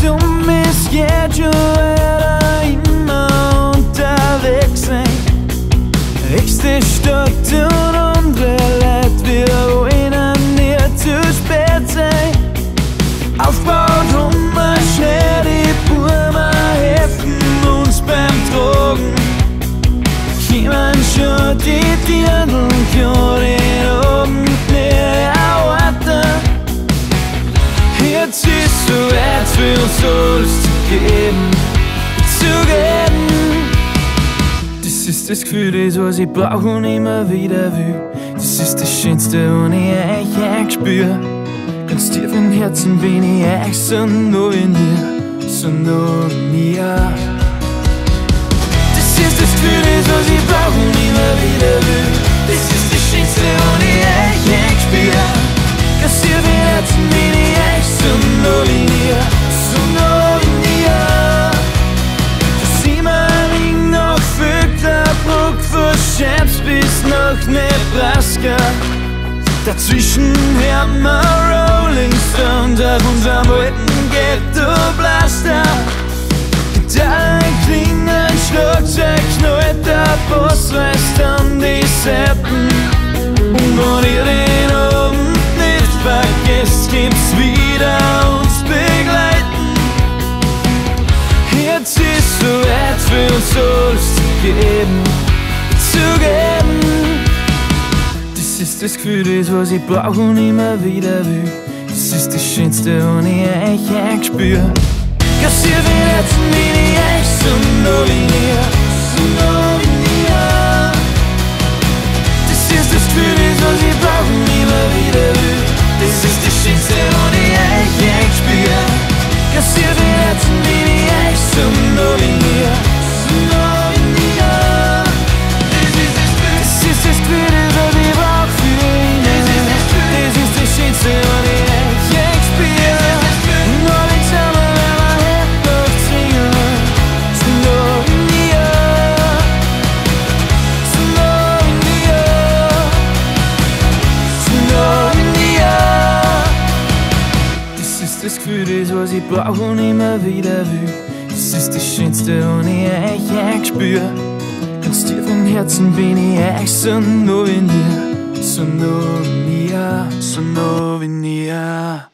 zum ist wieder immer unterwegs sein. Nächste Stadt und andere Leute, wollen nicht zu spät sein. Aufbaut Hummer schnell, die Burma helfen uns beim Drogen. Kommen schon die Dirndl, den oben erwarten. Jetzt ist so feels souls together Together Die sidste skyldig så i bagen i mig videre vy Det sidste skinste hun er jeg spyr Kan Steffen her til ben jeg er sådan nogen her Sådan nogen her. Det sidste skyldig så i bagen i mig videre vy Det sidste skinste hun er Nebraska. Dazwischen wir Rolling Stones auf unserem alten Ghetto-Blaster. Gitarren klingen, Schlagzeug knallt, der Boss reißt an die Seiten. Und wenn ihr den Abend nicht vergesst, gibt's wieder uns begleiten. Jetzt ist so weit für uns alles geben, zu geben. Fantastisk für das, was ich brauche und immer wieder will. Es ist die schönste und ich, ich, ich spür. Kassier wie letzten, wie ich, so nur wie fantastisk für das, was ich brauche und immer wieder will. Es ist das Schönste und ich, ich, ich spür. Ganz tief im Herzen bin ich, ich sind nur in dir. Sind nur in dir, sind nur in dir.